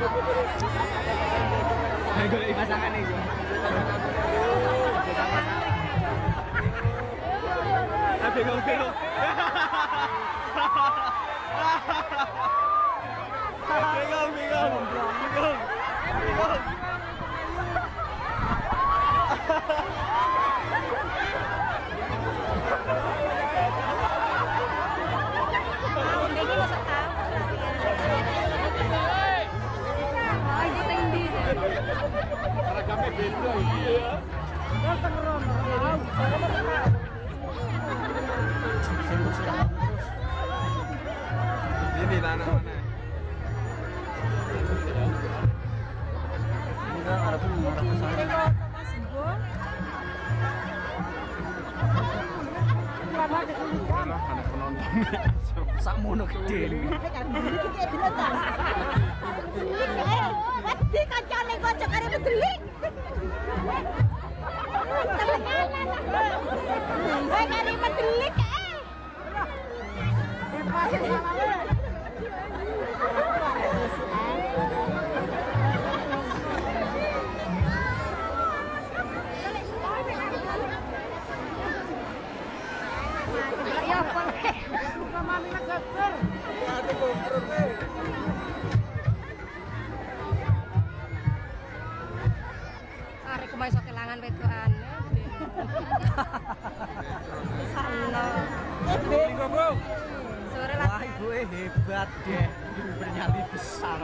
Bingung bingung. Bingung bingung. Ini tanah mana? Enggak, ada pun orang ke sana. Alah, ada penontonnya. Sakmono gede. Di kocok kare bedelik. Woi kare bedelik eh. Ya sok kelangan wedokan. Sana. Bingung, Bro. Sore Wah, latihan. ibu hebat deh. Bernyali besar.